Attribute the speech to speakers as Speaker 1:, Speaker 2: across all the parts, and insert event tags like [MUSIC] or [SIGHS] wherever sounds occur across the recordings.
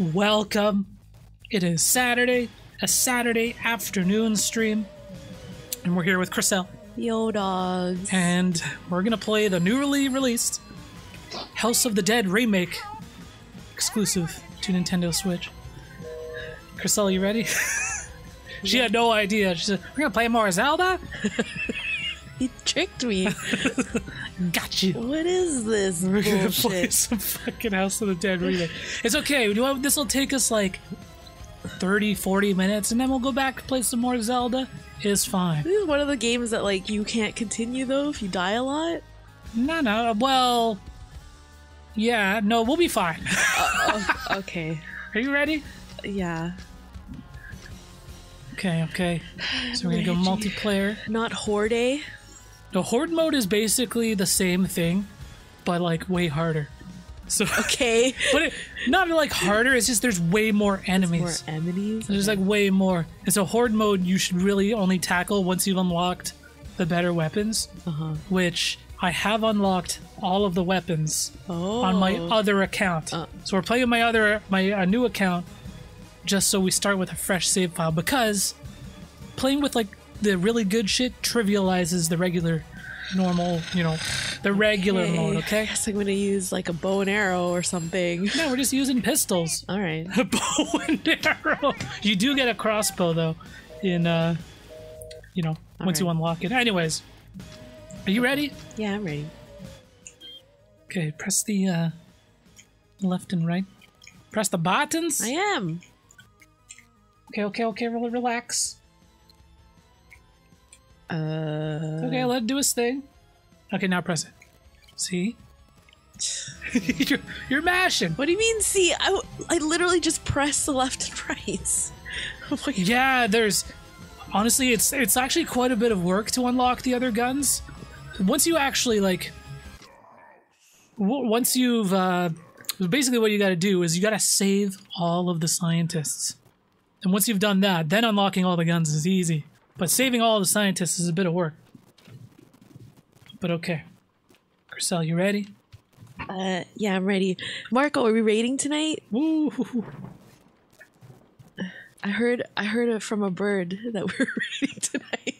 Speaker 1: Welcome. It is Saturday, a Saturday afternoon stream, and we're here with Krisel,
Speaker 2: Yo, dogs.
Speaker 1: and we're gonna play the newly released House of the Dead remake, exclusive to Nintendo Switch. Krisel, you ready? [LAUGHS] she had no idea. She said, "We're gonna play more Zelda." [LAUGHS]
Speaker 2: He tricked me. [LAUGHS]
Speaker 1: Got you.
Speaker 2: what is this
Speaker 1: We're gonna play
Speaker 2: bullshit?
Speaker 1: some fucking House of the Dead remake. It's okay. This will take us like 30, 40 minutes, and then we'll go back to play some more Zelda. It's fine.
Speaker 2: This is one of the games that like you can't continue though if you die a lot.
Speaker 1: No, no. Well, yeah. No, we'll be fine. [LAUGHS]
Speaker 2: Uh, uh, okay.
Speaker 1: Are you ready?
Speaker 2: Yeah.
Speaker 1: Okay, okay. So we're gonna go multiplayer.
Speaker 2: Not Horde.
Speaker 1: The horde mode is basically the same thing, but like way harder. So, [LAUGHS]
Speaker 2: Okay.
Speaker 1: but it, not like harder. It's just there's way more enemies.
Speaker 2: More
Speaker 1: enemies. There's like way more. And so horde mode you should really only tackle once you've unlocked the better weapons,
Speaker 2: Uh-huh.
Speaker 1: which I have unlocked all of the weapons
Speaker 2: Oh.
Speaker 1: on my other account.
Speaker 2: Uh.
Speaker 1: So we're playing my other my uh, new account just so we start with a fresh save file because playing with like the really good shit trivializes the regular normal, you know, the regular
Speaker 2: Okay.
Speaker 1: mode,
Speaker 2: I
Speaker 1: okay?
Speaker 2: guess I'm gonna use like a bow and arrow or something. [LAUGHS]
Speaker 1: No, we're just using pistols.
Speaker 2: All right. [LAUGHS]
Speaker 1: A bow and arrow. You do get a crossbow though, in uh, you know, once you unlock it. Anyways, are you ready?
Speaker 2: Yeah, I'm ready.
Speaker 1: Okay, press the uh, left and right. Press the buttons.
Speaker 2: I am.
Speaker 1: Okay, okay, okay. Relax.
Speaker 2: Uh.
Speaker 1: Okay, let it do his thing. Okay, now press it. See? [LAUGHS] you're, you're mashing.
Speaker 2: What do you mean? See, I, I literally just press the left and right. [LAUGHS] Oh
Speaker 1: Yeah, there's honestly, it's it's actually quite a bit of work to unlock the other guns. Once you actually like, w- once you've uh, basically what you got to do is you got to save all of the scientists, and once you've done that, then unlocking all the guns is easy. But saving all the scientists is a bit of work. But okay, Krisel, you ready?
Speaker 2: Uh, yeah, I'm ready. Marco, are we raiding tonight?
Speaker 1: Woo!
Speaker 2: I heard I heard it from a bird that [LAUGHS] we're raiding tonight.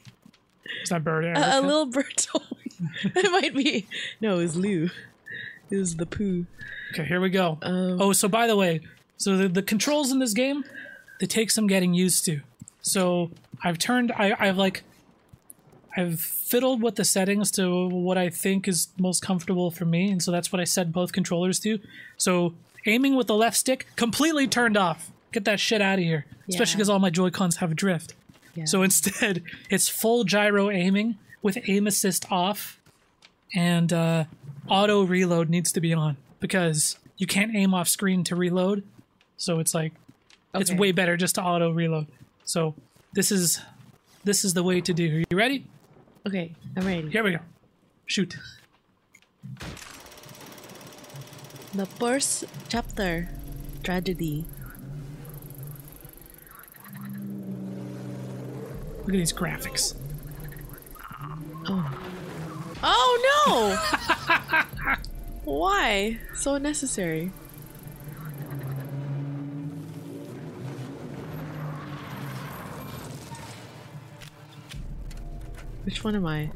Speaker 1: Is that bird?
Speaker 2: A, a little bird told [LAUGHS] me. it might be. No, it was Lou. It was the poo.
Speaker 1: Okay, here we go.
Speaker 2: Um,
Speaker 1: oh, so by the way, so the, the controls in this game, they take some getting used to. So I've turned, I, I've like, I've fiddled with the settings to what I think is most comfortable for me, and so that's what I set both controllers to. So aiming with the left stick, completely turned off. Get that shit out of here. Especially because all my Joy Cons have drift.
Speaker 2: Yeah.
Speaker 1: So [LAUGHS] instead, it's full gyro aiming with aim assist off, and uh, auto reload needs to be on because you can't aim off screen to reload. So it's like it's way better just to auto reload. So this is this is the way to do. Are you ready?
Speaker 2: okay, I'm ready.
Speaker 1: Here we go. Shoot.
Speaker 2: The first chapter, tragedy.
Speaker 1: Look at these graphics.
Speaker 2: Oh, oh no! [LAUGHS] Why? So unnecessary. Which one am I?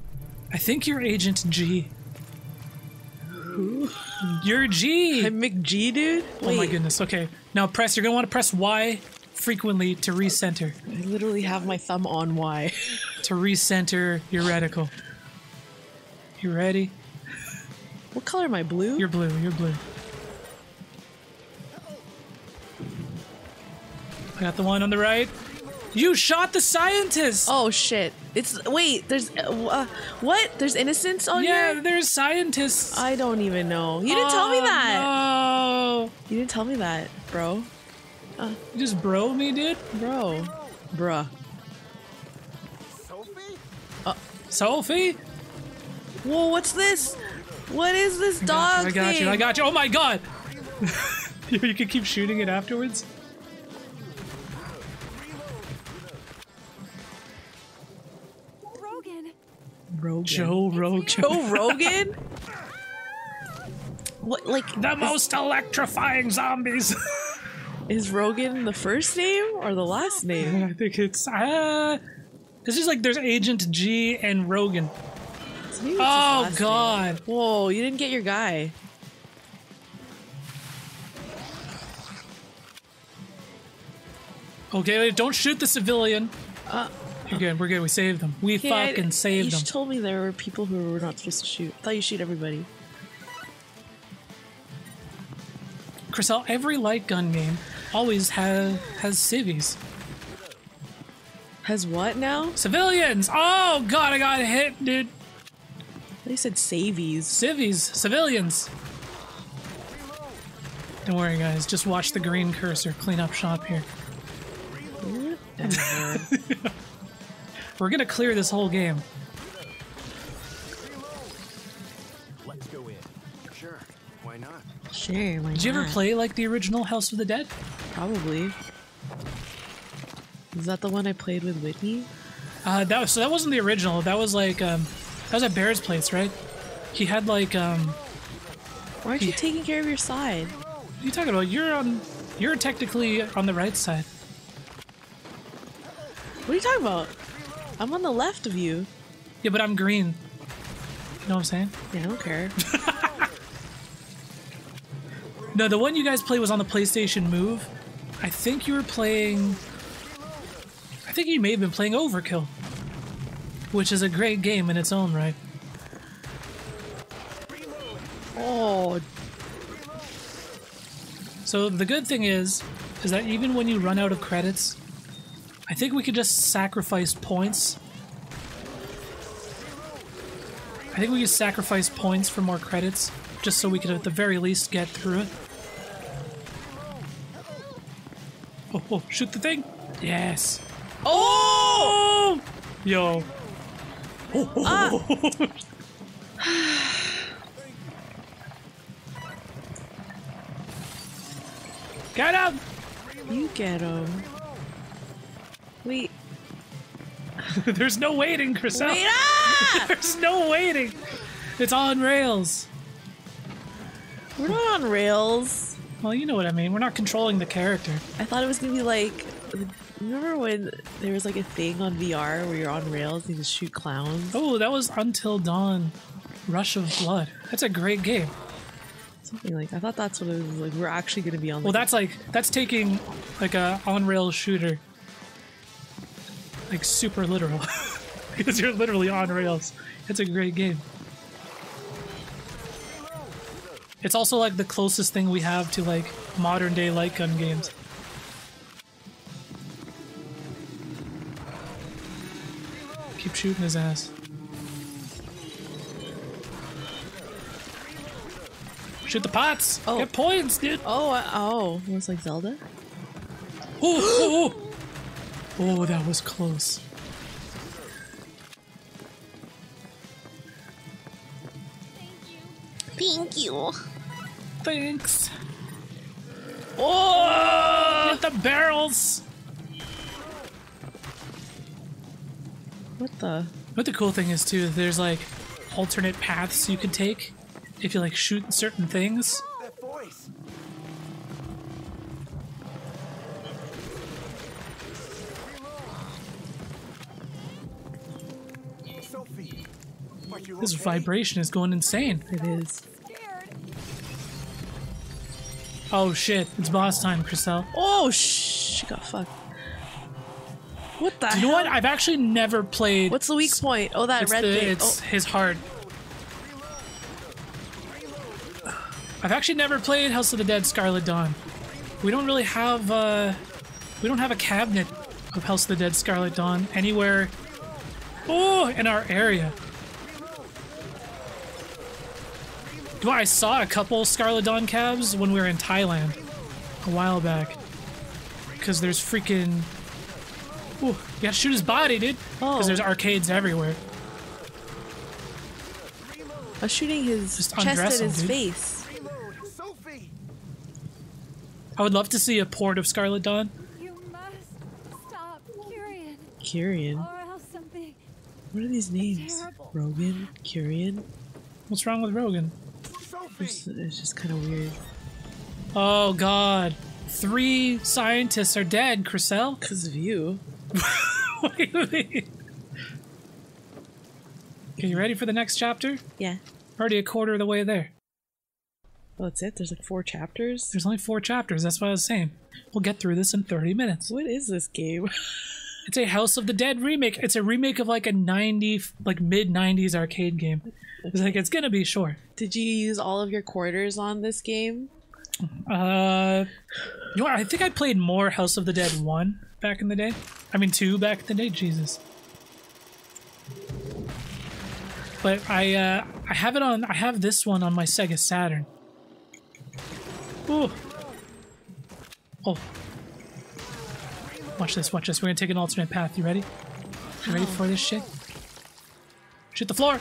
Speaker 1: I think you're Agent G. Who? You're G.
Speaker 2: I'm McG, dude.
Speaker 1: oh my
Speaker 2: Wait,
Speaker 1: goodness. Okay. Now press. You're gonna want to press Y frequently to recenter.
Speaker 2: I literally have my thumb on Y.
Speaker 1: To recenter your reticle. You ready?
Speaker 2: What color am I? Blue?
Speaker 1: You're blue. You're blue. I got the one on the right. You shot the scientist.
Speaker 2: oh shit! It's wait. There's uh, uh, what? There's innocence on
Speaker 1: yeah,
Speaker 2: here.
Speaker 1: Yeah, there's scientists.
Speaker 2: I don't even know. You didn't tell me
Speaker 1: Oh,
Speaker 2: that.
Speaker 1: No.
Speaker 2: You didn't tell me that, bro.
Speaker 1: You just bro me, dude.
Speaker 2: Bro. Bruh.
Speaker 1: Sophie. Sophie?
Speaker 2: Whoa, what's this? What is this
Speaker 1: I got
Speaker 2: dog
Speaker 1: you. I got
Speaker 2: thing?
Speaker 1: you. I got you. Oh my god. [LAUGHS] you you can keep shooting it afterwards. Joe Rogan.
Speaker 2: Joe Rogan? [LAUGHS] What like
Speaker 1: The
Speaker 2: is,
Speaker 1: most electrifying zombies. [LAUGHS]
Speaker 2: is Rogan the first name or the last name?
Speaker 1: I think it's uh it's just like there's Agent G and Rogan.
Speaker 2: So maybe it's his
Speaker 1: Oh
Speaker 2: last name.
Speaker 1: god.
Speaker 2: Whoa, you didn't get your guy.
Speaker 1: Okay, don't shoot the civilian.
Speaker 2: Uh,
Speaker 1: We're good, we're good, we saved them. We
Speaker 2: okay, I-
Speaker 1: fucking saved
Speaker 2: You
Speaker 1: them.
Speaker 2: told me there were people who were not supposed to shoot. I thought you shoot everybody.
Speaker 1: Krisel, every light gun game always has has civvies.
Speaker 2: Has what now?
Speaker 1: Civilians! Oh god, I got hit, dude.
Speaker 2: They said savies.
Speaker 1: Civvies, civilians. Don't worry, guys. Just watch the green cursor clean up shop here. [LAUGHS]
Speaker 2: Whatever.
Speaker 1: We're gonna clear this whole game.
Speaker 3: Let's go in. Sure. Why not?
Speaker 2: sure, why
Speaker 1: Did you ever play like the original House of the Dead?
Speaker 2: Probably. Is that the one I played with Whitney?
Speaker 1: Uh, that was, so that wasn't the original. That was like um, that was at Bear's Place, right? He had like um,
Speaker 2: Why aren't you taking care of your side?
Speaker 1: what are you talking about? You're on, you're technically on the right side.
Speaker 2: What are you talking about? I'm on the left of you.
Speaker 1: Yeah, but I'm green. You know what I'm saying?
Speaker 2: Yeah, I don't care. [LAUGHS]
Speaker 1: No, the one you guys played was on the PlayStation Move. I think you were playing. I think you may have been playing Overkill, which is a great game in its own right.
Speaker 2: oh,
Speaker 1: So the good thing is, is that even when you run out of credits, I think we could just sacrifice points. I think we could sacrifice points for more credits, just so we could at the very least get through it. Oh, oh shoot the thing! Yes. Oh! Yo. Ah. [SIGHS] Get him!
Speaker 2: you get him. [LAUGHS]
Speaker 1: There's no waiting, Krisel.
Speaker 2: wait [LAUGHS] ah!
Speaker 1: There's no waiting. It's on rails.
Speaker 2: We're not on rails.
Speaker 1: Well, you know what I mean. We're not controlling the character.
Speaker 2: I thought it was gonna be like. Remember when there was like a thing on VR where you're on rails and you just shoot clowns?
Speaker 1: Oh, that was Until Dawn Rush of Blood. That's a great game.
Speaker 2: Something like I thought that's what it was like. We're actually gonna be on.
Speaker 1: Well,
Speaker 2: Like,
Speaker 1: that's like that's taking like a on-rail shooter like super literal [LAUGHS] because you're literally on rails. It's a great game. It's also like the closest thing we have to like modern day light gun games. Keep shooting his ass. Shoot the pots.
Speaker 2: Oh.
Speaker 1: Get points, dude.
Speaker 2: oh uh, oh, it was like Zelda.
Speaker 1: Oh, oh, oh. Oh, that was close.
Speaker 2: Thank you. Thank you.
Speaker 1: Thanks. Oh, hit the barrels.
Speaker 2: What the?
Speaker 1: What the cool thing is too, there's like alternate paths you can take if you like shoot certain things.
Speaker 3: That voice.
Speaker 1: This
Speaker 3: okay?
Speaker 1: vibration is going insane.
Speaker 2: It is.
Speaker 1: Oh shit, it's boss time, Krisel.
Speaker 2: Oh shh! She got fucked. What the?
Speaker 1: You know what? I've actually never played.
Speaker 2: What's the weak point? Oh, that
Speaker 1: it's
Speaker 2: red
Speaker 1: the,
Speaker 2: thing.
Speaker 1: It's
Speaker 2: Oh,
Speaker 1: his heart. I've actually never played House of the Dead Scarlet Dawn. We don't really have uh we don't have a cabinet of House of the Dead Scarlet Dawn anywhere oh in our area. Well, I saw a couple Scarlet Dawn cabs when we were in Thailand a while back. Cause there's freaking Ooh, you gotta shoot his body, dude. Because
Speaker 2: Oh.
Speaker 1: there's arcades everywhere.
Speaker 2: I was shooting his
Speaker 1: Just
Speaker 2: chest
Speaker 1: undress
Speaker 2: and
Speaker 1: him,
Speaker 2: his
Speaker 1: dude.
Speaker 2: face.
Speaker 3: Sophie.
Speaker 1: I would love to see a port of Scarlet Dawn.
Speaker 4: You must stop, Curien,
Speaker 2: Curien.
Speaker 4: or else something.
Speaker 2: What are these names?
Speaker 4: Terrible.
Speaker 2: Rogan. Curien.
Speaker 1: What's wrong with Rogan?
Speaker 2: It's, it's just kind of weird.
Speaker 1: Oh god. Three scientists are dead, Krisel. [LAUGHS]
Speaker 2: Because of you.
Speaker 1: what do you mean? Okay, you ready for the next chapter?
Speaker 2: Yeah.
Speaker 1: Already a quarter of the way there.
Speaker 2: Oh, that's it? There's like four chapters?
Speaker 1: There's only four chapters, that's what I was saying. We'll get through this in 30 minutes.
Speaker 2: What is this game? [LAUGHS]
Speaker 1: It's a House of the Dead remake. It's a remake of like a 90, like mid 90s arcade game. It's like, it's gonna be short.
Speaker 2: Did you use all of your quarters on this game?
Speaker 1: Uh, you know what? I think I played more House of the Dead 1 back in the day. I mean, 2 back in the day. Jesus. But I, uh, I have it on, I have this one on my Sega Saturn. Ooh. Oh. Watch this, watch this. We're gonna take an alternate path. You ready? You ready for this shit? Shoot the floor!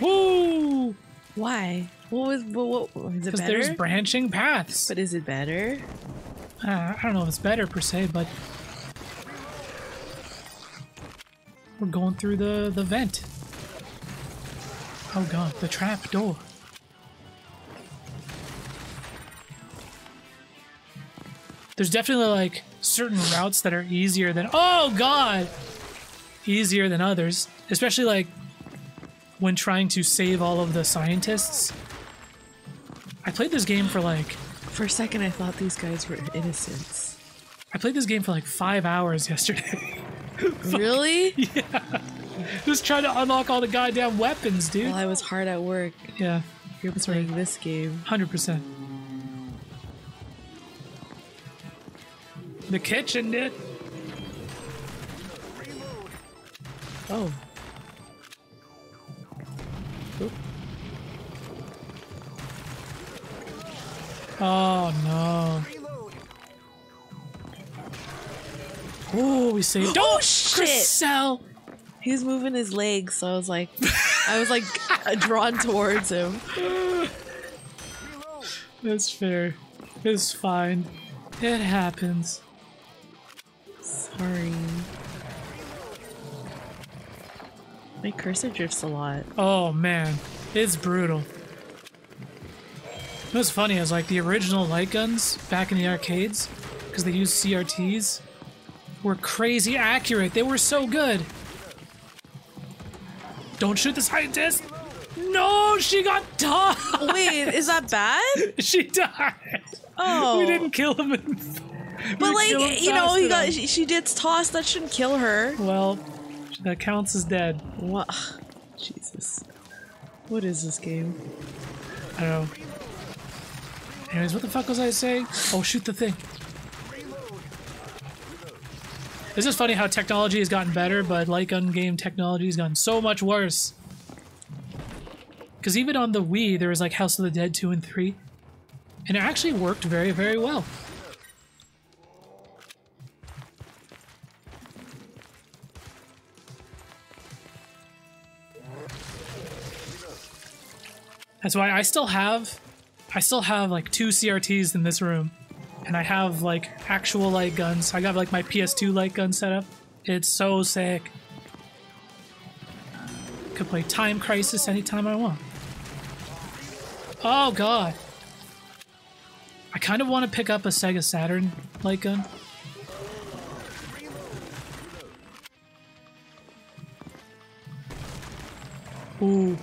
Speaker 1: Woo!
Speaker 2: Why? What was what, what is it better?
Speaker 1: Because there's branching paths.
Speaker 2: but is it better?
Speaker 1: Uh, I don't know if it's better per se, but we're going through the the vent. Oh god, the trap door. There's definitely like certain routes that are easier than oh god, easier than others, especially like when trying to save all of the scientists. I played this game for like
Speaker 2: For a second, I thought these guys were innocents.
Speaker 1: I played this game for like five hours [LAUGHS] yesterday. [LAUGHS]
Speaker 2: really? Yeah.
Speaker 1: Just trying to unlock all the goddamn weapons, dude.
Speaker 2: Well, I was hard at work.
Speaker 1: Yeah,
Speaker 2: You're playing this game.
Speaker 1: hundred percent. The kitchen, dude.
Speaker 2: Oh.
Speaker 1: Oh no. Oh, we saved. [GASPS]
Speaker 2: Oh, oh, shit!
Speaker 1: Krisel!
Speaker 2: He was moving his legs, so I was like, I was like [LAUGHS] drawn towards him.
Speaker 1: That's fair. It's fine. It happens.
Speaker 2: Sorry. My cursor drifts a lot.
Speaker 1: Oh man, it's brutal. What's funny is like the original light guns back in the arcades, because they used CRTs, were crazy accurate. They were so good. Don't shoot the scientist! No, she got tossed. [LAUGHS]
Speaker 2: Wait, is that bad?
Speaker 1: she died.
Speaker 2: Oh,
Speaker 1: We didn't kill him. In,
Speaker 2: but like you know, he got she, she gets tossed. That shouldn't kill her.
Speaker 1: Well, that counts as dead.
Speaker 2: What? Jesus. What is this game?
Speaker 1: I don't know. Anyways, what the fuck was I saying? Oh, shoot the thing. It's just funny how technology has gotten better, but light gun game technology has gotten so much worse. Because even on the Wii, there was like House of the Dead 2 and 3, and it actually worked very, very well. That's why I still have I still have like two CRTs in this room. And I have like actual light guns. I got like my PS2 light gun set up. It's so sick. Could play Time Crisis anytime I want. Oh god. I kind of want to pick up a Sega Saturn light gun. Ooh.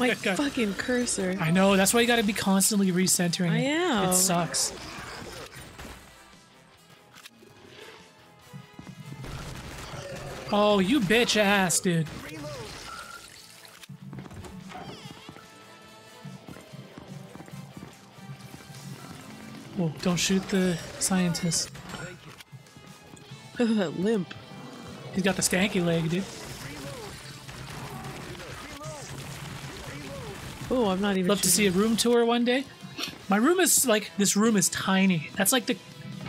Speaker 2: My [LAUGHS] fucking cursor.
Speaker 1: I know, that's why you gotta be constantly recentering.
Speaker 2: I
Speaker 1: it.
Speaker 2: am.
Speaker 1: It sucks. Oh, you bitch ass, dude. Whoa, don't shoot the scientist.
Speaker 2: that [LAUGHS] limp.
Speaker 1: He's got the stanky leg, dude.
Speaker 2: Oh, I'm not even.
Speaker 1: Love to see a room tour one day. My room is like this room is tiny. That's like the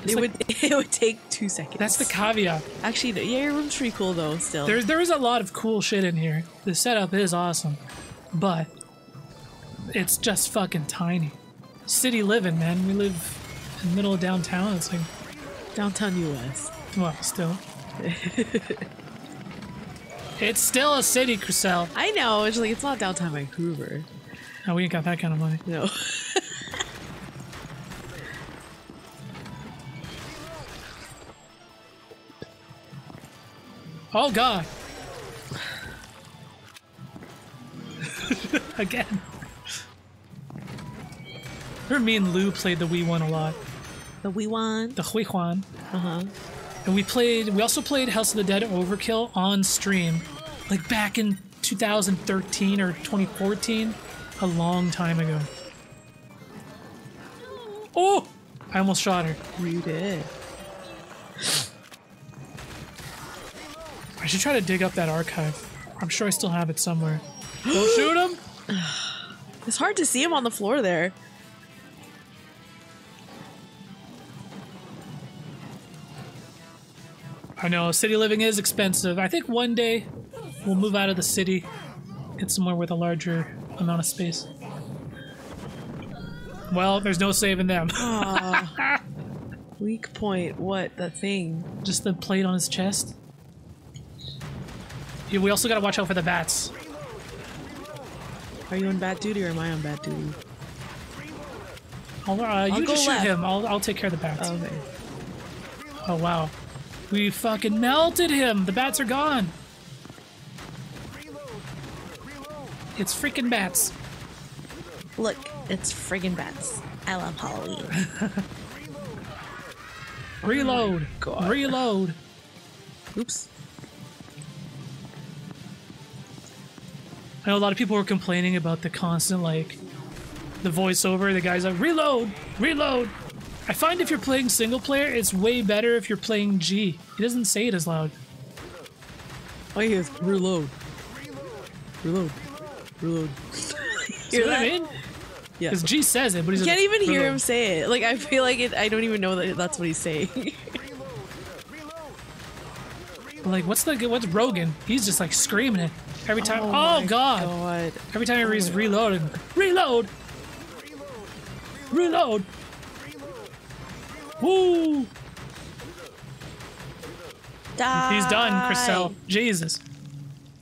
Speaker 2: It would. [LAUGHS] It would take two seconds.
Speaker 1: that's the caveat.
Speaker 2: Actually, yeah, your room's pretty cool though. Still.
Speaker 1: There's there is a lot of cool shit in here. The setup is awesome, but it's just fucking tiny. City living, man. We live in the middle of downtown. It's like
Speaker 2: Downtown US.
Speaker 1: Well, still. [LAUGHS] it's still a city, Krisel.
Speaker 2: I know. It's like it's not downtown Vancouver.
Speaker 1: No, we ain't got that kind of money.
Speaker 2: No. [LAUGHS]
Speaker 1: Oh god. [LAUGHS] Again. Remember me and Lou played the Wii one a lot.
Speaker 2: the we One?
Speaker 1: The Hui Huan.
Speaker 2: Uh huh.
Speaker 1: And we played we also played House of the Dead Overkill on stream. Like back in 2013 or 2014. A long time ago. Oh! I almost shot her.
Speaker 2: You did.
Speaker 1: I should try to dig up that archive. I'm sure I still have it somewhere. Don't [GASPS] shoot him!
Speaker 2: It's hard to see him on the floor there.
Speaker 1: I know, city living is expensive. I think one day we'll move out of the city, get somewhere with a larger amount of space. Well, there's no saving them. [LAUGHS]
Speaker 2: Weak point. What? The thing.
Speaker 1: Just the plate on his chest. Yeah, we also gotta watch out for the bats.
Speaker 2: Are you on bat duty or am I on bat duty?
Speaker 1: I'll, uh, you
Speaker 2: go
Speaker 1: just shoot
Speaker 2: left.
Speaker 1: him. I'll, I'll take care of the bats.
Speaker 2: Okay.
Speaker 1: Oh, wow. We fucking melted him. The bats are gone. It's freaking bats.
Speaker 2: Look, it's friggin' bats. I love Halloween. [LAUGHS]
Speaker 1: Reload.
Speaker 2: Oh God.
Speaker 1: Reload.
Speaker 2: Oops.
Speaker 1: I know a lot of people were complaining about the constant like the voiceover. The guy's like, reload, reload. I find if you're playing single player, it's way better if you're playing G. He doesn't say it as loud.
Speaker 2: Oh, he goes, reload. Reload. Reload.
Speaker 1: See [LAUGHS]
Speaker 2: Hear
Speaker 1: what I mean?
Speaker 2: Yeah.
Speaker 1: Because G says it, but he's
Speaker 2: You can't even hear him say it. Like, I feel like it, I don't even know that that's what he's saying. [LAUGHS]
Speaker 1: Like, what's the what's Rogan? He's just like screaming it every time. Oh, oh
Speaker 2: my
Speaker 1: God.
Speaker 2: God.
Speaker 1: Every time he's oh reloading, reload, reload. Woo!
Speaker 2: Die.
Speaker 1: He's done, Krisel. Jesus.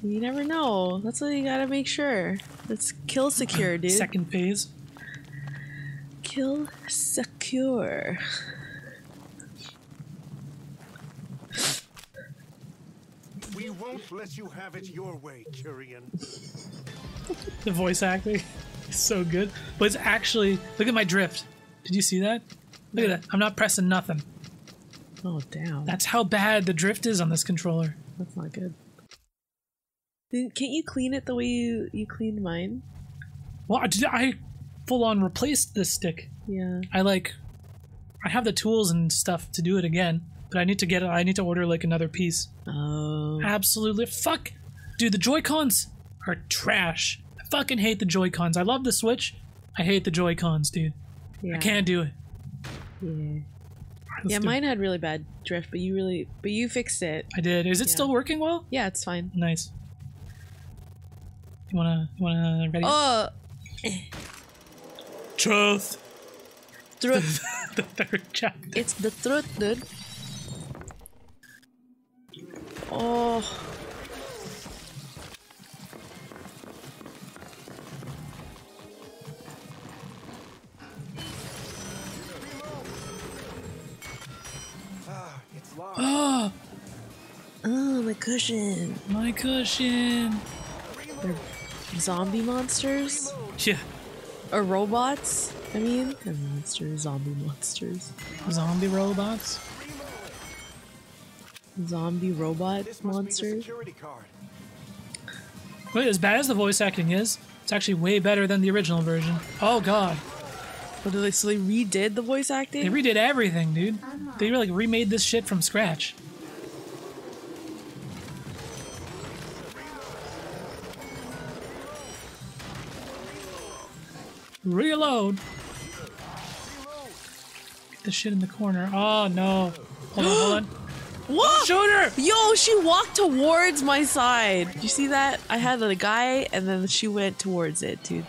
Speaker 2: You never know. That's what you gotta make sure. It's kill secure, dude.
Speaker 1: Second phase.
Speaker 2: Kill secure.
Speaker 5: We won't let you have it your way, Curien. [LAUGHS]
Speaker 1: The voice acting [LAUGHS] is so good. But it's actually look at my drift. Did you see that? Look at that. I'm not pressing nothing.
Speaker 2: Oh damn.
Speaker 1: That's how bad the drift is on this controller.
Speaker 2: That's not good. Then Can't you clean it the way you, you cleaned mine?
Speaker 1: Well, I, did- I full on replaced this stick.
Speaker 2: Yeah.
Speaker 1: I like I have the tools and stuff to do it again, but I need to get I need to order like another piece.
Speaker 2: Oh.
Speaker 1: Absolutely fuck. Dude, the Joy-Cons are trash. I fucking hate the Joy-Cons. I love the Switch. I hate the Joy-Cons, dude.
Speaker 2: Yeah.
Speaker 1: I can't do it.
Speaker 2: Yeah.
Speaker 1: Let's
Speaker 2: Yeah,
Speaker 1: do it.
Speaker 2: mine had really bad drift, but you really, but you fixed it.
Speaker 1: I did. Is it
Speaker 2: Yeah.
Speaker 1: still working well?
Speaker 2: Yeah, it's fine.
Speaker 1: Nice. You wanna you wanna ready?
Speaker 2: Oh,
Speaker 1: Truth.
Speaker 2: truth. [LAUGHS]
Speaker 1: the third chapter.
Speaker 2: it's the truth, dude. Oh.
Speaker 5: Ah, it's locked.
Speaker 1: Oh,
Speaker 2: Oh, my cushion.
Speaker 1: my cushion.
Speaker 2: Zombie monsters?
Speaker 1: Yeah.
Speaker 2: Or robots? I mean, They're monsters, zombie monsters.
Speaker 1: Zombie robots.
Speaker 2: Zombie robot
Speaker 5: This must be the
Speaker 2: monsters.
Speaker 1: Wait, as bad as the voice acting is, it's actually way better than the original version. Oh god.
Speaker 2: What did they, so they redid the voice acting?
Speaker 1: They redid everything, dude. They like remade this shit from scratch. Reload! Get the shit in the corner. Oh no. Hold on, hold on. [GASPS]
Speaker 2: What?
Speaker 1: Shooter!
Speaker 2: Yo, she walked towards my side. You see that? I had a guy and then she went towards it, dude.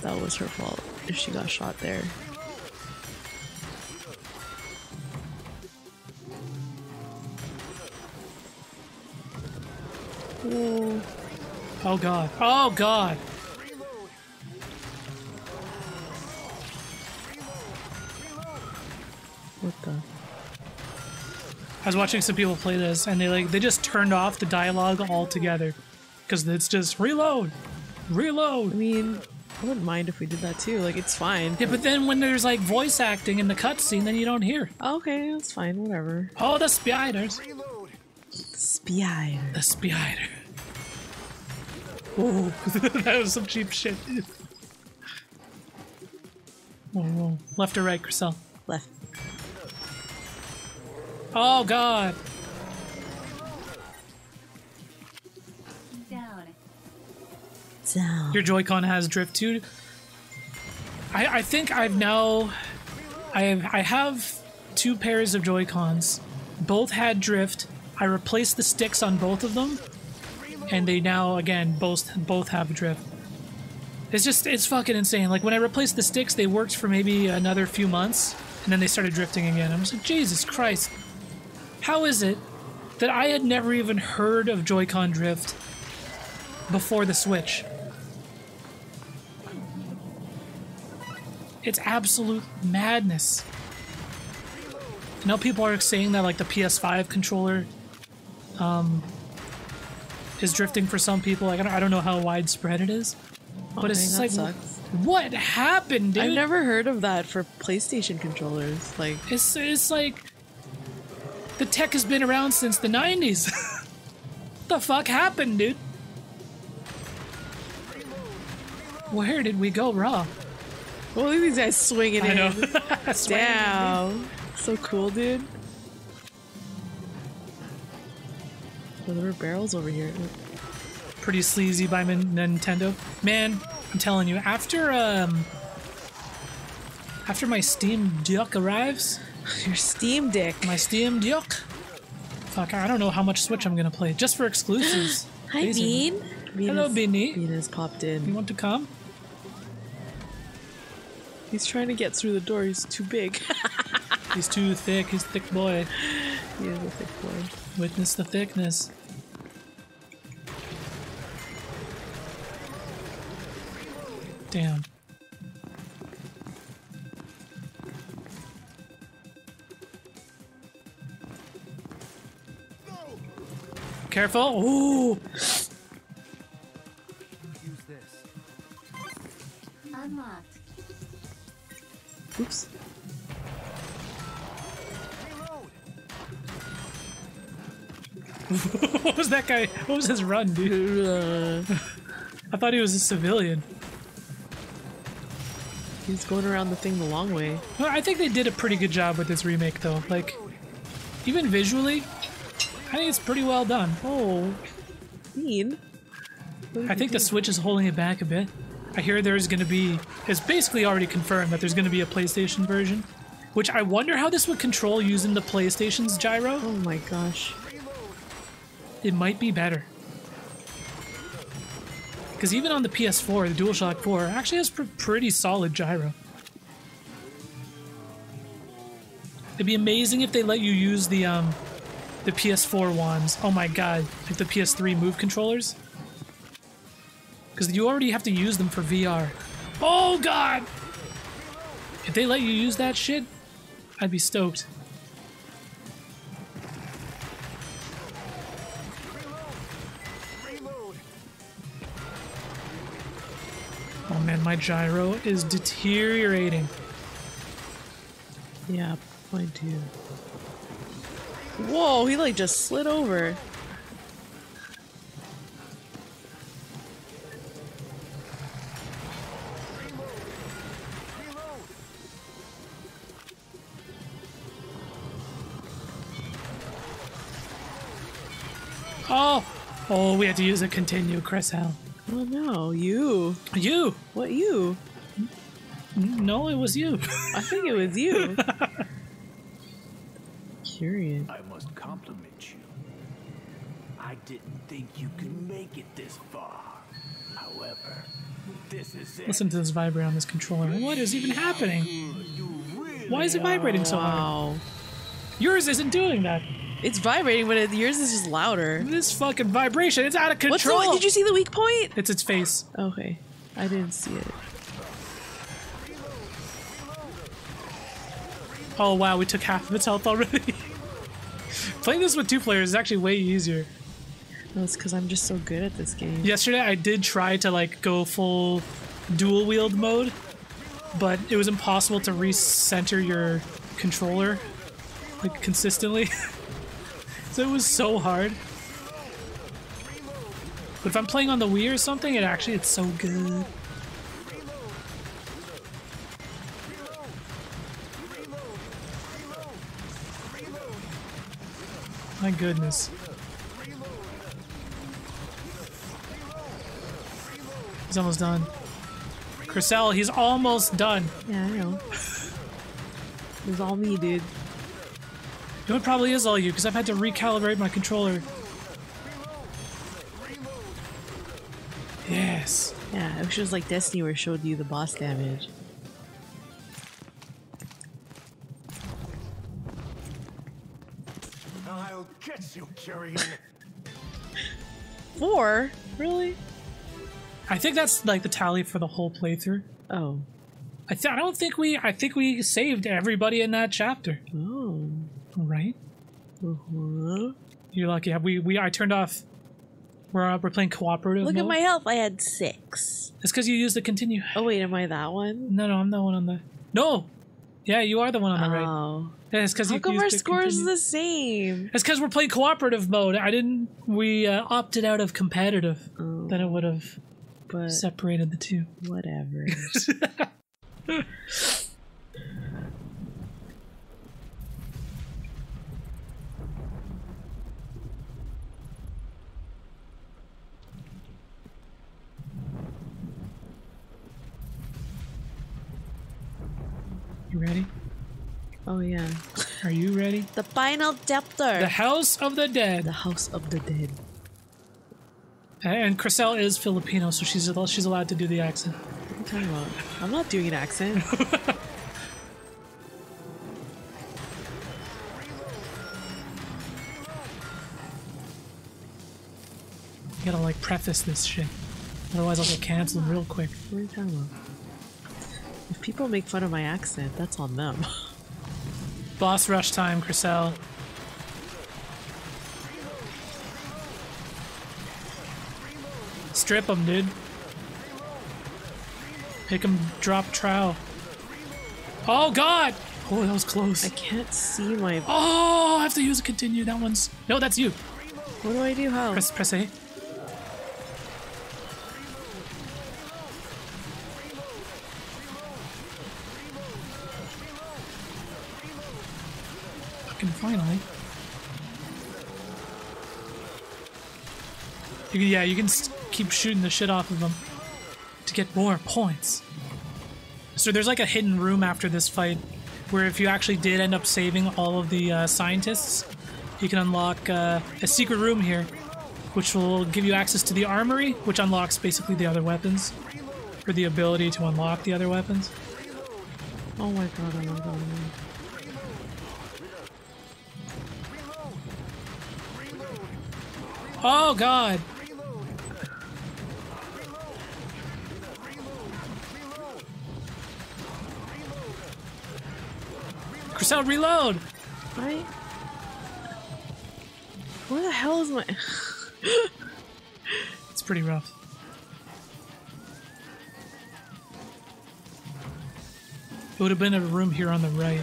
Speaker 2: That was her fault if she got shot there. Whoa.
Speaker 1: Oh god. Oh god.
Speaker 2: What the?
Speaker 1: I was watching some people play this and they like they just turned off the dialogue altogether because it's just reload, reload.
Speaker 2: I mean, I wouldn't mind if we did that too. Like, it's fine.
Speaker 1: Yeah, but then when there's like voice acting in the cutscene, then you don't hear.
Speaker 2: Okay, that's fine. Whatever.
Speaker 1: Oh, the spiders.
Speaker 2: Spider.
Speaker 1: The spider. Oh, [LAUGHS] that was some cheap shit. Whoa, whoa. Left or right, Krisel?
Speaker 2: Left.
Speaker 1: Oh god.
Speaker 4: Down.
Speaker 2: Down.
Speaker 1: Your Joy-Con has drift too. I, I think I've now I have I have two pairs of Joy-Cons. Both had drift. I replaced the sticks on both of them, and they now again both both have drift. It's just it's fucking insane. Like when I replaced the sticks, they worked for maybe another few months, and then they started drifting again. I'm just like, Jesus Christ, how is it that I had never even heard of Joy-Con drift before the Switch? It's absolute madness. I know people are saying that like the PS5 controller um, is drifting for some people. Like I don't, I don't know how widespread it is, but it's just
Speaker 2: that
Speaker 1: like
Speaker 2: sucks.
Speaker 1: what happened, dude?
Speaker 2: I've never heard of that for PlayStation controllers. Like,
Speaker 1: It's it's like the tech has been around since the '90s. [LAUGHS] the fuck happened, dude? Where did we go wrong?
Speaker 2: well, look at these guys swinging
Speaker 1: I
Speaker 2: in.
Speaker 1: know. [LAUGHS]
Speaker 2: Damn. So cool, dude. Oh, there were barrels over here.
Speaker 1: pretty sleazy by Nintendo. Man, I'm telling you, after um, after my Steam Deck arrives, [LAUGHS]
Speaker 2: Your Steam Deck.
Speaker 1: my Steam Deck, fuck, I don't know how much Switch I'm gonna play just for exclusives. [LAUGHS]
Speaker 2: Hi. Bean. Bean
Speaker 1: Hello, Beanie.
Speaker 2: Bean has popped in.
Speaker 1: You want to come?
Speaker 2: He's trying to get through the door. He's too big. [LAUGHS]
Speaker 1: He's too thick. He's thick boy.
Speaker 2: he is a thick boy.
Speaker 1: Witness the thickness. Damn. Careful. Ooh.
Speaker 3: Use this.
Speaker 4: Unlocked.
Speaker 2: Oops. [LAUGHS]
Speaker 1: what was that guy? What was his run, dude? [LAUGHS] I thought he was a civilian.
Speaker 2: he's going around the thing the long way.
Speaker 1: Well, I think they did a pretty good job with this remake, though. Like, even visually, I think it's pretty well done.
Speaker 2: Oh, Bean.
Speaker 1: I think the Switch is holding it back a bit. I hear there's going to be, it's basically already confirmed that there's going to be a PlayStation version, which I wonder how this would control using the PlayStation's gyro.
Speaker 2: Oh my gosh.
Speaker 1: It might be better. Because even on the PS4, the DualShock 4 actually has pr- pretty solid gyro. It'd be amazing if they let you use the um, the PS4 ones. Oh my god, like the PS3 Move controllers. Because you already have to use them for VR. Oh god! If they let you use that shit, I'd be stoked. Oh man, my gyro is deteriorating.
Speaker 2: Yeah, too. Whoa, he like just slid over.
Speaker 1: Oh! Oh, we had to use a continue, Chris Hell.
Speaker 2: Oh no, you.
Speaker 1: You!
Speaker 2: What you?
Speaker 1: No, it was you.
Speaker 2: I think it was you. [LAUGHS] Curious.
Speaker 3: I must compliment you. I didn't think you could make it this far. However, this is it.
Speaker 1: Listen to this vibrate on this controller. What is even happening? Why is it vibrating so hard?
Speaker 2: Wow.
Speaker 1: Yours isn't doing that.
Speaker 2: It's vibrating, but it, yours is just louder.
Speaker 1: This fucking vibration, it's out of
Speaker 2: What's the?
Speaker 1: control.
Speaker 2: Did you see the weak point?
Speaker 1: It's its face.
Speaker 2: Okay, I didn't see it.
Speaker 1: Oh wow, we took half of its health already. [LAUGHS] Playing this with two players is actually way easier.
Speaker 2: No, it's because I'm just so good at this game.
Speaker 1: Yesterday I did try to like go full dual wield mode, but it was impossible to recenter your controller like consistently. [LAUGHS] so it was so hard. But if I'm playing on the Wii or something, it actually it's so good. My goodness. He's almost done. Krisel, he's almost done.
Speaker 2: Yeah, I know. It was all me, dude.
Speaker 1: Know, it probably is all you, because I've had to recalibrate my controller. Yes.
Speaker 2: Yeah, I wish it was like Destiny where it showed you the boss damage. Four? Really?
Speaker 1: I think that's like the tally for the whole playthrough.
Speaker 2: Oh.
Speaker 1: I, th- I don't think we. I think we saved everybody in that chapter.
Speaker 2: Oh.
Speaker 1: Right?
Speaker 2: Uh-huh.
Speaker 1: You're lucky. We? We. I turned off. We're uh, we're playing cooperative.
Speaker 2: Look at my health. I had six.
Speaker 1: It's because you used the continue.
Speaker 2: Oh wait, am I that one?
Speaker 1: No, no, I'm the one on the. No. Yeah, you are the one on the right.
Speaker 2: Oh.
Speaker 1: Yeah, it's because
Speaker 2: How
Speaker 1: you
Speaker 2: come our score's
Speaker 1: continue.
Speaker 2: the same?
Speaker 1: It's because we're playing cooperative mode. I didn't. We uh, opted out of competitive.
Speaker 2: Oh,
Speaker 1: Then it would have separated the two.
Speaker 2: whatever. [LAUGHS]
Speaker 1: ready?
Speaker 2: oh yeah.
Speaker 1: Are you ready?
Speaker 2: The final chapter.
Speaker 1: The House of the Dead.
Speaker 2: the House of the Dead.
Speaker 1: And Krisel is Filipino, so she's she's allowed to do the accent.
Speaker 2: What are you talking about? I'm not doing an accent. [LAUGHS]
Speaker 1: You gotta like preface this shit, otherwise I'll get canceled real quick.
Speaker 2: What are you talking about? People make fun of my accent, that's on them. [LAUGHS]
Speaker 1: Boss rush time, Krisel. Strip him, dude. Make him drop trowel. Oh god! Oh, that was close.
Speaker 2: I can't see my.
Speaker 1: Oh, I have to use a continue. That one's no, that's you.
Speaker 2: What do I do? How?
Speaker 1: Press press A. finally. You can, yeah, you can keep shooting the shit off of them to get more points. So there's like a hidden room after this fight where if you actually did end up saving all of the uh, scientists, you can unlock uh, a secret room here, which will give you access to the armory, which unlocks basically the other weapons, or the ability to unlock the other weapons.
Speaker 2: Oh my god! Oh my god!
Speaker 1: Oh, Krisel, reload!
Speaker 2: I. Where the hell is my? [LAUGHS]
Speaker 1: It's pretty rough. It would have been a room here on the right.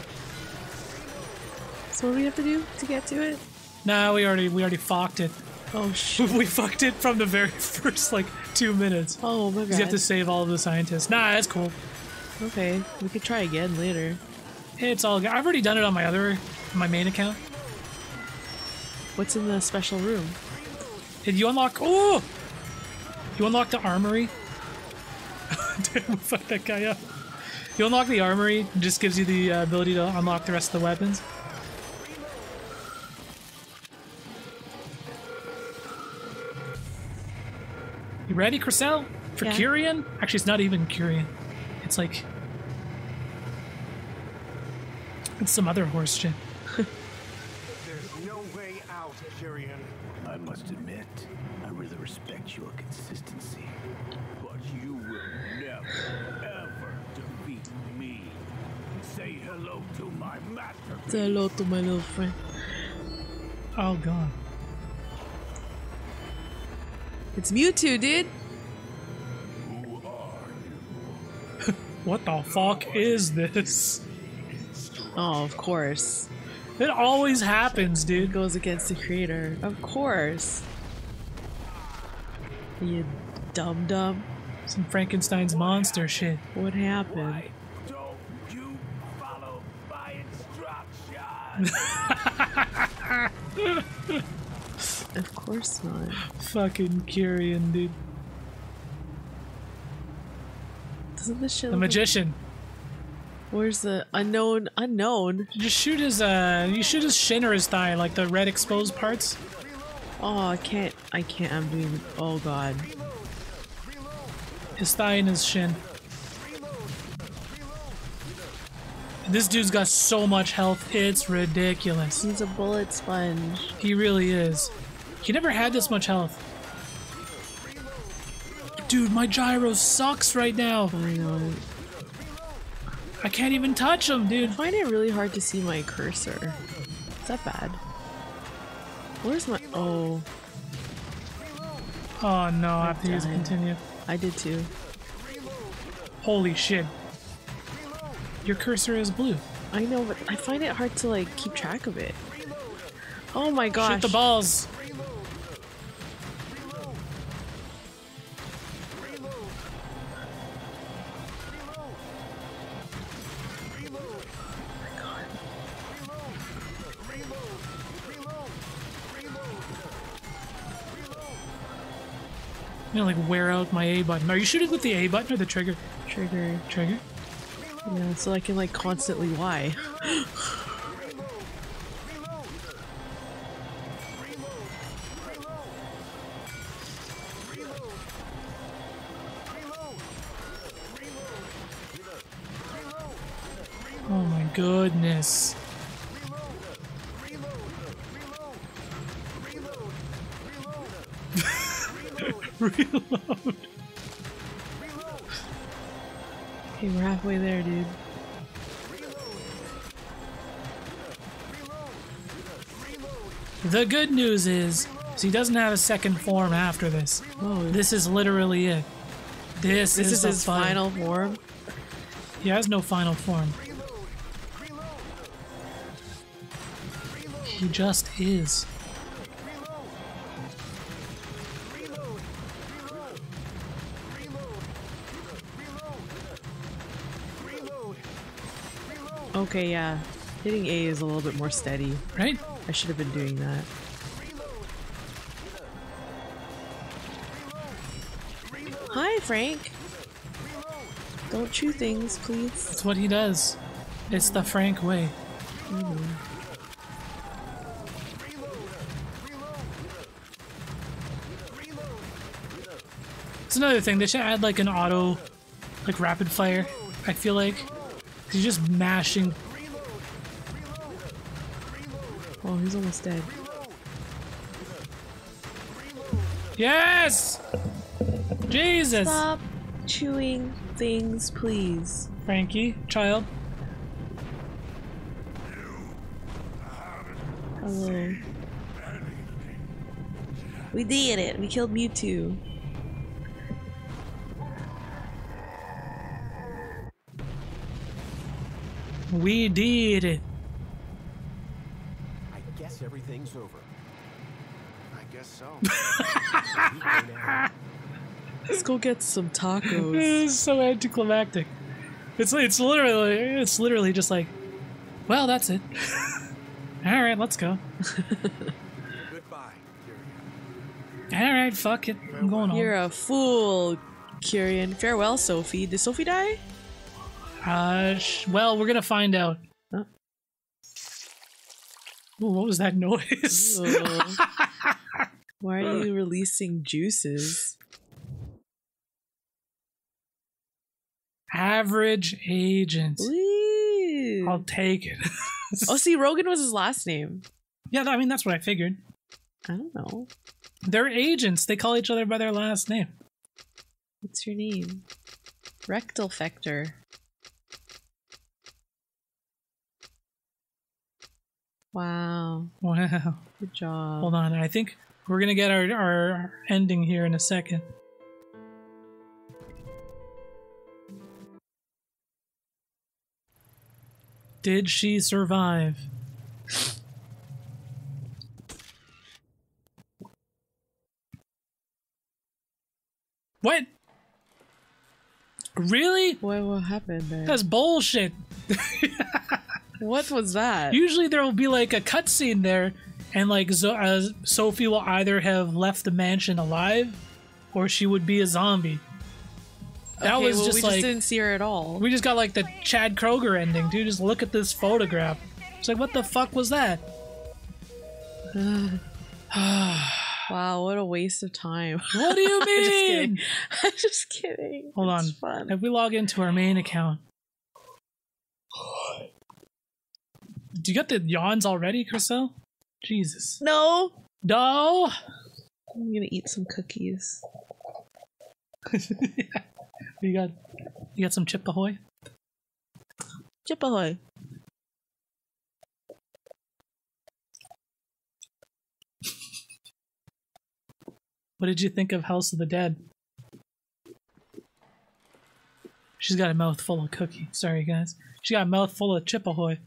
Speaker 2: so what do we have to do to get to it?
Speaker 1: Nah, we already we already fucked it.
Speaker 2: Oh [LAUGHS] shit!
Speaker 1: we fucked it from the very [LAUGHS] first like two minutes.
Speaker 2: Oh my god!
Speaker 1: You have to save all of the scientists. Nah, that's cool.
Speaker 2: Okay, we could try again later.
Speaker 1: It's all good. I've already done it on my other, my main account.
Speaker 2: What's in the special room?
Speaker 1: Did you unlock? Oh, you unlock the armory. [LAUGHS] Damn, we fucked that guy up. You unlock the armory. Just gives you the uh, ability to unlock the rest of the weapons. Ready, Krisel? For
Speaker 2: Yeah.
Speaker 1: Curien? Actually, it's not even Curien. It's like it's some other horse shit.
Speaker 5: There's no way out, Curien.
Speaker 3: I must admit, I really respect your consistency. But you will never, ever defeat me. Say hello to my master.
Speaker 2: Say hello to my little friend.
Speaker 1: Oh god.
Speaker 2: It's Mewtwo, dude. [LAUGHS]
Speaker 1: What the fuck is this?
Speaker 2: Oh, of course.
Speaker 1: It always happens,
Speaker 2: It
Speaker 1: dude.
Speaker 2: goes against the creator. Of course. You dumb dumb.
Speaker 1: Some Frankenstein's monster shit.
Speaker 2: What happened? [LAUGHS]
Speaker 3: Why don't you follow my instructions?
Speaker 2: Of course not.
Speaker 1: Fucking Curien, dude.
Speaker 2: Doesn't this shit
Speaker 1: The magician.
Speaker 2: Where's the unknown unknown?
Speaker 1: You just shoot his uh you shoot his shin or his thigh, like the red exposed parts.
Speaker 2: Oh, I can't. I can't. I'm doing. Oh god.
Speaker 1: His thigh and his shin. This dude's got so much health, it's ridiculous.
Speaker 2: He's a bullet sponge.
Speaker 1: He really is. He never had this much health. Dude, my gyro sucks right now.
Speaker 2: I know.
Speaker 1: I can't even touch him, dude.
Speaker 2: I find it really hard to see my cursor. Is that bad? Where's my? Oh,
Speaker 1: Oh no, I have to use continue.
Speaker 2: I did too.
Speaker 1: Holy shit. Your cursor is blue.
Speaker 2: I know, but I find it hard to like keep track of it. Oh my gosh!
Speaker 1: Shoot the balls. Gonna like wear out my A button. Are you shooting with the A button or the trigger?
Speaker 2: Trigger.
Speaker 1: Trigger?
Speaker 2: Yeah, so I can like constantly Y.
Speaker 1: Reload.
Speaker 2: Okay, we're halfway there, dude.
Speaker 1: The good news is, is he doesn't have a second form after this.
Speaker 2: Oh,
Speaker 1: This is literally it. This,
Speaker 2: this
Speaker 1: is,
Speaker 2: is his final form.
Speaker 1: He has no final form. He just is.
Speaker 2: Okay, yeah. Hitting A is a little bit more steady.
Speaker 1: Right?
Speaker 2: I should have been doing that. Hi, Frank. Don't chew things, please.
Speaker 1: That's what he does. It's the Frank way. It's another thing. They should add like an auto, like rapid fire. I feel like you're just mashing.
Speaker 2: Oh, he's almost dead.
Speaker 1: Yes. Jesus,
Speaker 2: Stop chewing things, please.
Speaker 1: Frankie, child.
Speaker 2: Hello. We did it. We killed Mewtwo.
Speaker 1: We did it.
Speaker 5: I guess everything's over. I guess so. [LAUGHS]
Speaker 2: Let's go get some tacos. [LAUGHS]
Speaker 1: This is so anticlimactic. It's it's literally it's literally just like, well, that's it. [LAUGHS] All right, let's go.
Speaker 5: Goodbye,
Speaker 1: All right, fuck it. I'm going on.
Speaker 2: You're
Speaker 1: home.
Speaker 2: a fool, Curien. Farewell, Sophie. Did Sophie die?
Speaker 1: Uh, well, we're gonna find out.
Speaker 2: Huh?
Speaker 1: Ooh, what was that noise? [LAUGHS]
Speaker 2: Why are you releasing juices?
Speaker 1: Average agent.
Speaker 2: Woo.
Speaker 1: I'll take it.
Speaker 2: Oh, see, Rogan was his last name.
Speaker 1: yeah, I mean that's what I figured.
Speaker 2: I don't know.
Speaker 1: They're agents. They call each other by their last name.
Speaker 2: What's your name? Rectal Wow.
Speaker 1: Wow.
Speaker 2: Good job.
Speaker 1: Hold on. I think we're gonna get our, our ending here in a second. Did she survive? What? Really?
Speaker 2: What, what happened there?
Speaker 1: That's bullshit. [LAUGHS]
Speaker 2: what was that?
Speaker 1: Usually there will be like a cutscene there, and like Zo- uh, Sophie will either have left the mansion alive, or she would be a zombie. That
Speaker 2: Okay,
Speaker 1: was
Speaker 2: well,
Speaker 1: just
Speaker 2: we
Speaker 1: like
Speaker 2: just didn't see her at all.
Speaker 1: we just got like the Chad Kroeger ending, dude. Just look at this photograph. It's like what the fuck was that? [SIGHS]
Speaker 2: Wow, what a waste of time.
Speaker 1: What do you [LAUGHS]
Speaker 2: I'm just
Speaker 1: mean?
Speaker 2: kidding. [LAUGHS] I'm just kidding.
Speaker 1: Hold
Speaker 2: It's
Speaker 1: on.
Speaker 2: Fun.
Speaker 1: If we log into our main account, do you got the yawns already, Krisel? Jesus.
Speaker 2: No.
Speaker 1: No.
Speaker 2: I'm gonna eat some cookies. [LAUGHS]
Speaker 1: You got you got some chip ahoy?
Speaker 2: Chip ahoy.
Speaker 1: What did you think of House of the Dead? She's got a mouth full of cookie. Sorry, guys. She got a mouth full of chip ahoy.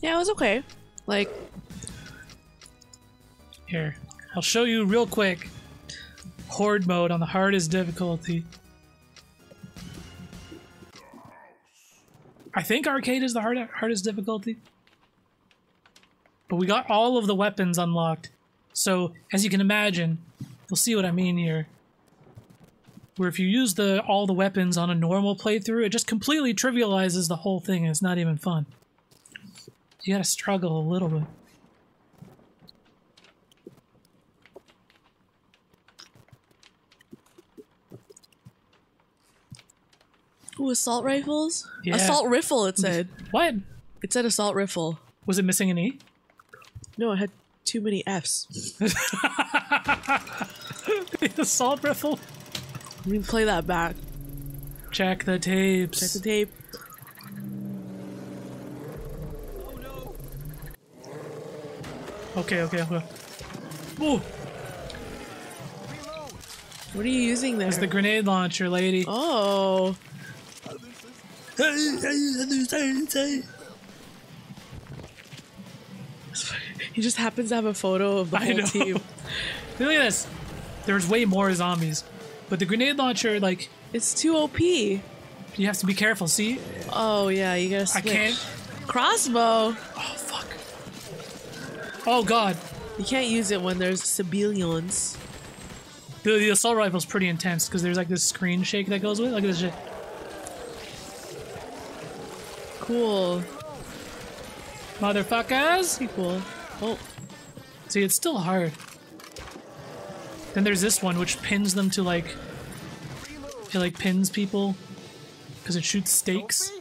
Speaker 2: Yeah, it was okay. Like,
Speaker 1: Here, I'll show you real quick. Horde mode on the hardest difficulty. I think arcade is the hard, hardest difficulty. But we got all of the weapons unlocked. So, as you can imagine, you'll see what I mean here. Where if you use the all the weapons on a normal playthrough, it just completely trivializes the whole thing and it's not even fun. You gotta struggle a little bit.
Speaker 2: ooh, assault rifles?
Speaker 1: Yeah.
Speaker 2: Assault rifle, it said.
Speaker 1: What?
Speaker 2: It said assault rifle.
Speaker 1: Was it missing an E?
Speaker 2: No, it had too many F's.
Speaker 1: the [LAUGHS] assault rifle?
Speaker 2: Let me play that back.
Speaker 1: Check the tapes.
Speaker 2: Check the tape.
Speaker 1: Okay, okay, okay. Ooh,
Speaker 2: What are you using there?
Speaker 1: it's the grenade launcher, lady.
Speaker 2: oh. He just happens to have a photo of the
Speaker 1: I
Speaker 2: whole
Speaker 1: know.
Speaker 2: team.
Speaker 1: Look at this. There's way more zombies. But the grenade launcher, like,
Speaker 2: It's too OP.
Speaker 1: you have to be careful. See?
Speaker 2: Oh yeah, you gotta switch.
Speaker 1: I can't.
Speaker 2: Crossbow.
Speaker 1: Oh, Oh. God.
Speaker 2: You can't use it when there's civilians.
Speaker 1: The, the assault rifle's pretty intense because there's like this screen shake that goes with it. Look at this shit.
Speaker 2: Cool.
Speaker 1: Motherfuckers!
Speaker 2: Pretty cool. Oh,
Speaker 1: See, it's still hard. Then there's this one which pins them to like. It like pins people because it shoots stakes.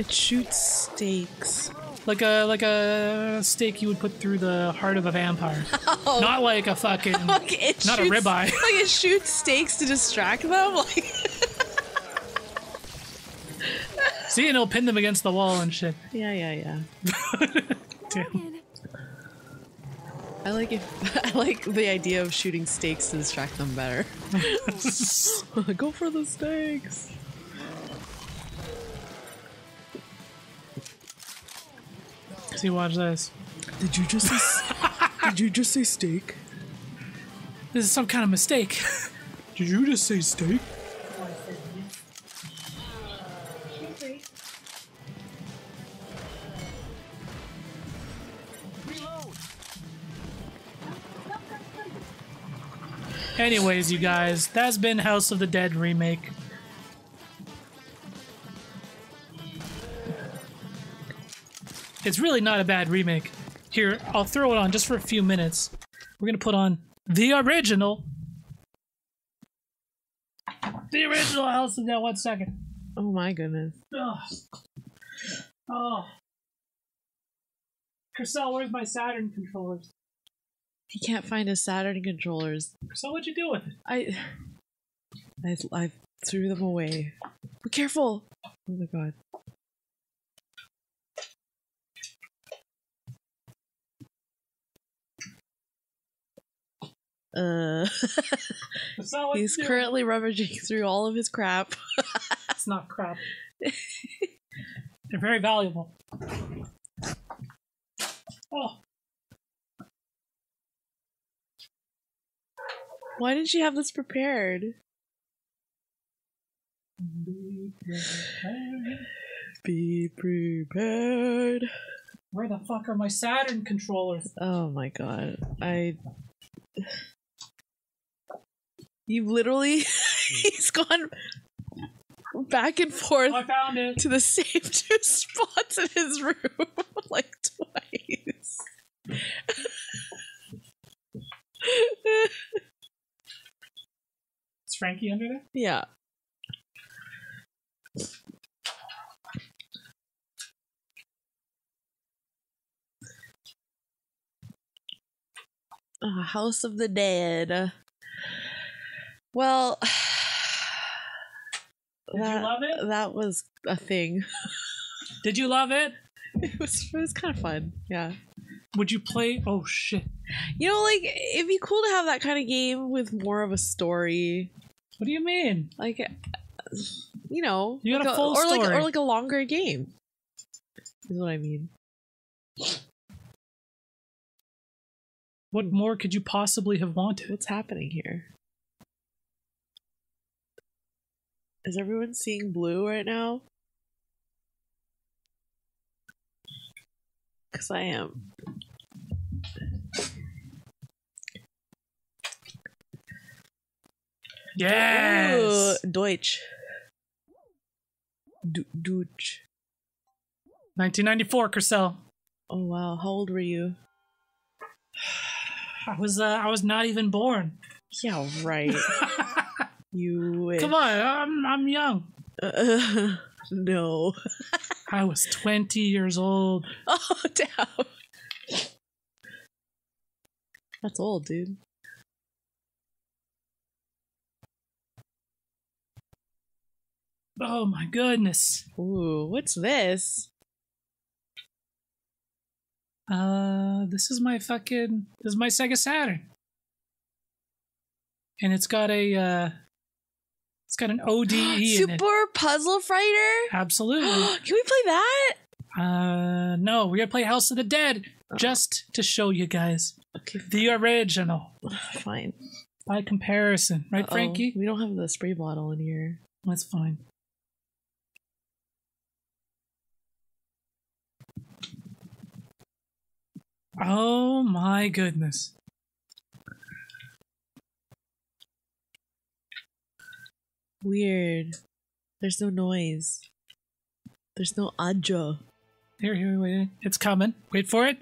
Speaker 2: It shoots stakes.
Speaker 1: Like a like a stake you would put through the heart of a vampire. [LAUGHS] Oh. Not like a fucking [LAUGHS]
Speaker 2: Like it
Speaker 1: Not a
Speaker 2: shoots,
Speaker 1: ribeye. [LAUGHS]
Speaker 2: Like it shoots stakes to distract them. Like
Speaker 1: See and it'll pin them against the wall and shit.
Speaker 2: yeah, yeah, yeah.
Speaker 1: Damn.
Speaker 2: I like it. I like the idea of shooting stakes to distract them better. Go for the stakes.
Speaker 1: See, watch this.
Speaker 2: Did you just say? [LAUGHS] did you just say steak?
Speaker 1: This is some kind of mistake. Did you just say steak? Anyways, you guys, that's been House of the Dead remake. It's really not a bad remake. Here, I'll throw it on just for a few minutes. We're gonna put on the original. The original House of the Dead. One second.
Speaker 2: Oh my goodness.
Speaker 1: Ugh. Oh. Krisel, where's my Saturn controllers?
Speaker 2: He can't find his Saturn controllers.
Speaker 1: Krisel, what'd you do with it?
Speaker 2: I, I, I threw them away. Be careful! Oh my god. Uh, he's currently rummaging through all of his crap. [LAUGHS]
Speaker 1: It's not crap. [LAUGHS] They're very valuable. Oh,
Speaker 2: Why didn't you have this prepared? Be prepared.
Speaker 1: where the fuck are my Saturn controllers?
Speaker 2: Oh my god. I. You literally. [LAUGHS] He's gone back and forth
Speaker 1: I found it.
Speaker 2: to the same [LAUGHS] two spots in his room [LAUGHS] like twice.
Speaker 1: Is Frankie under there?
Speaker 2: yeah. Uh, House of the Dead. Well, [SIGHS]
Speaker 1: Did
Speaker 2: that,
Speaker 1: you love it?
Speaker 2: that was a thing. [LAUGHS]
Speaker 1: Did you love it?
Speaker 2: It was it was kind of fun. Yeah.
Speaker 1: Would you play? Oh shit!
Speaker 2: You know, like it'd be cool to have that kind of game with more of a story.
Speaker 1: What do you mean?
Speaker 2: Like, uh, you know,
Speaker 1: You got
Speaker 2: like
Speaker 1: a full
Speaker 2: or like
Speaker 1: story.
Speaker 2: or like a longer game. Is what I mean.
Speaker 1: What more could you possibly have wanted?
Speaker 2: What's happening here? Is everyone seeing blue right now? Cause I am.
Speaker 1: Yes.
Speaker 2: Ooh, Deutsch. Du- Deutsch.
Speaker 1: 1994, Krisel.
Speaker 2: Oh wow, how old were you? [SIGHS]
Speaker 1: I was uh, I was not even born.
Speaker 2: Yeah, right. [LAUGHS] you wish.
Speaker 1: Come on, I'm I'm young.
Speaker 2: Uh, [LAUGHS] no. [LAUGHS]
Speaker 1: I was 20 years old. [LAUGHS]
Speaker 2: Oh damn. That's old, dude.
Speaker 1: Oh my goodness.
Speaker 2: Ooh, what's this?
Speaker 1: Uh, this is my fucking this is my Sega Saturn, and it's got a uh, it's got an ODE in it.
Speaker 2: Super Puzzle Fighter?
Speaker 1: Absolutely. [GASPS]
Speaker 2: Can we play that?
Speaker 1: Uh, no, we're gonna play House of the Dead just to show you guys
Speaker 2: Okay,
Speaker 1: the original [SIGHS]
Speaker 2: fine.
Speaker 1: by comparison, right,
Speaker 2: Uh-oh,
Speaker 1: Frankie?
Speaker 2: We don't have the spray bottle in here.
Speaker 1: That's fine. Oh my goodness.
Speaker 2: Weird. There's no noise. There's no audio.
Speaker 1: Here, here, wait. It's coming. Wait for it.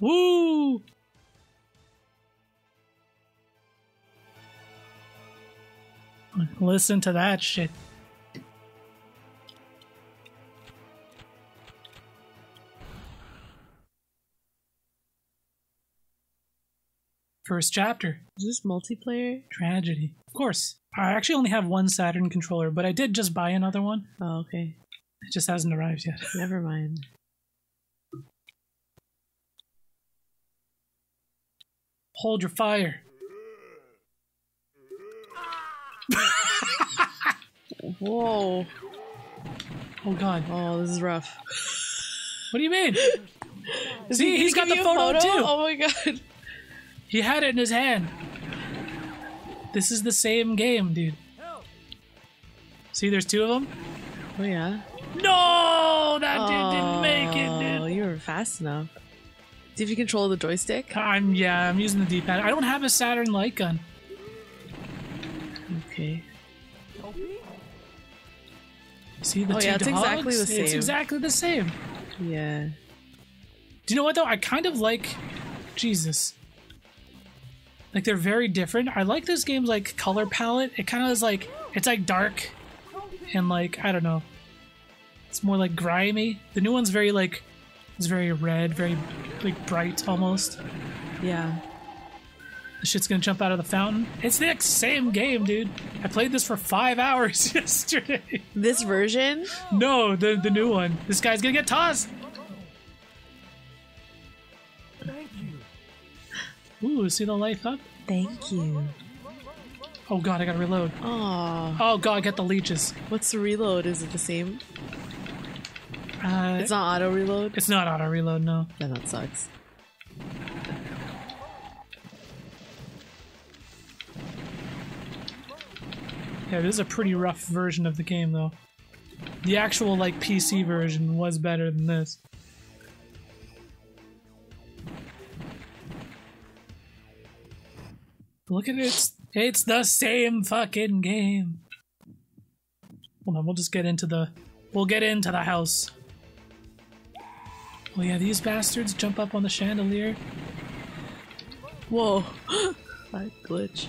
Speaker 1: Woo! Listen to that shit. First chapter.
Speaker 2: Is this multiplayer?
Speaker 1: Tragedy. Of course. I actually only have one Saturn controller, but I did just buy another one.
Speaker 2: Oh, okay.
Speaker 1: It just hasn't arrived yet. [LAUGHS]
Speaker 2: Never mind.
Speaker 1: Hold your fire. [LAUGHS]
Speaker 2: Whoa.
Speaker 1: Oh god.
Speaker 2: Oh, this is rough.
Speaker 1: What do you mean? [LAUGHS] See,
Speaker 2: he
Speaker 1: he's got the
Speaker 2: a
Speaker 1: photo, too.
Speaker 2: Oh my god.
Speaker 1: He had it in his hand. This is the same game, dude. See, there's two of them.
Speaker 2: Oh yeah.
Speaker 1: No, that dude didn't make it,
Speaker 2: Oh,
Speaker 1: dude.
Speaker 2: you were fast enough. See if you control the joystick.
Speaker 1: I'm yeah, I'm using the D-pad. I don't have a Saturn light gun.
Speaker 2: Okay.
Speaker 1: See the
Speaker 2: Oh,
Speaker 1: two
Speaker 2: yeah, it's
Speaker 1: dogs?
Speaker 2: exactly the
Speaker 1: It's exactly the same.
Speaker 2: Yeah.
Speaker 1: Do you know what though? I kind of like Jesus. Like they're very different. I like this game's like color palette. It kind of is like it's like dark and like I don't know. It's more like grimy. The new one's very like It's very red, very like bright almost.
Speaker 2: Yeah.
Speaker 1: The shit's gonna jump out of the fountain. It's the same game, dude. I played this for five [LAUGHS] hours yesterday.
Speaker 2: This version?
Speaker 1: No, the the new one. This guy's gonna get tossed.
Speaker 3: Thank you.
Speaker 1: Ooh, see the life up?
Speaker 2: Thank you.
Speaker 1: Oh god, I gotta reload.
Speaker 2: Aw.
Speaker 1: Oh god, get the leeches.
Speaker 2: What's the reload? Is it the same?
Speaker 1: Uh,
Speaker 2: It's not auto reload?
Speaker 1: it's not auto reload, no.
Speaker 2: Then that sucks.
Speaker 1: Yeah, this is a pretty rough version of the game, though. The actual like PC version was better than this. Look at it. It's, it's the same fucking game. Hold on, we'll just get into the we'll get into the house. Oh yeah, these bastards jump up on the chandelier.
Speaker 2: Whoa. [GASPS] that glitch.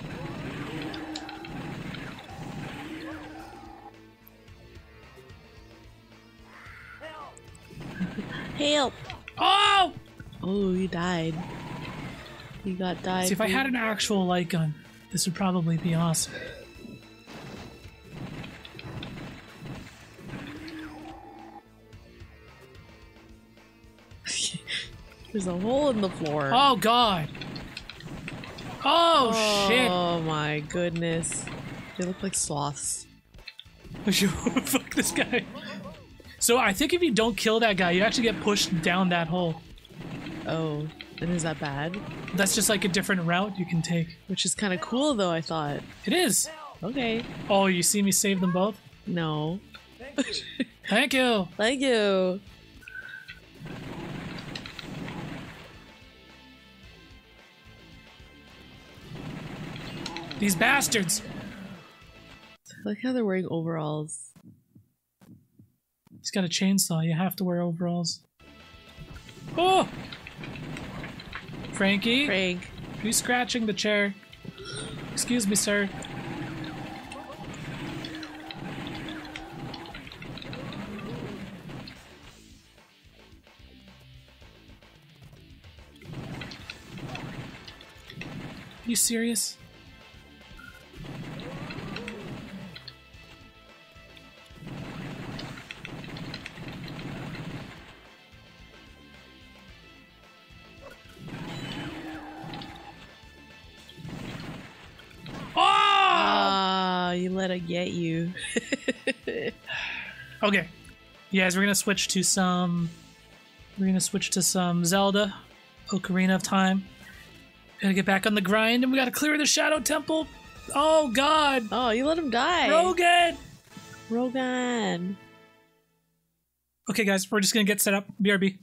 Speaker 2: Help!
Speaker 1: Oh!
Speaker 2: Oh, he died. You got died.
Speaker 1: See, if I had an actual light gun, this would probably be awesome. [LAUGHS]
Speaker 2: There's a hole in the floor.
Speaker 1: Oh god. Oh, oh shit.
Speaker 2: Oh my goodness. They look like sloths. [LAUGHS]
Speaker 1: Fuck this guy. So I think if you don't kill that guy, you actually get pushed down that hole.
Speaker 2: Oh, and is that bad?
Speaker 1: That's just like a different route you can take.
Speaker 2: Which is kind of cool though, I thought.
Speaker 1: It is.
Speaker 2: Okay.
Speaker 1: Oh, you see me save them both?
Speaker 2: No. [LAUGHS]
Speaker 1: Thank you.
Speaker 2: Thank you.
Speaker 1: These bastards.
Speaker 2: I like how they're wearing overalls.
Speaker 1: He's got a chainsaw. You have to wear overalls. Oh! Frankie,
Speaker 2: Frank.
Speaker 1: you scratching the chair? Excuse me, sir. you serious? Okay. You guys, we're gonna switch to some. We're gonna switch to some Zelda, Ocarina of Time. Gotta get back on the grind, and we gotta clear the Shadow Temple. Oh God,
Speaker 2: Oh, you let him die.
Speaker 1: Rogan!
Speaker 2: Rogan.
Speaker 1: Okay, guys, we're just gonna get set up. BRB.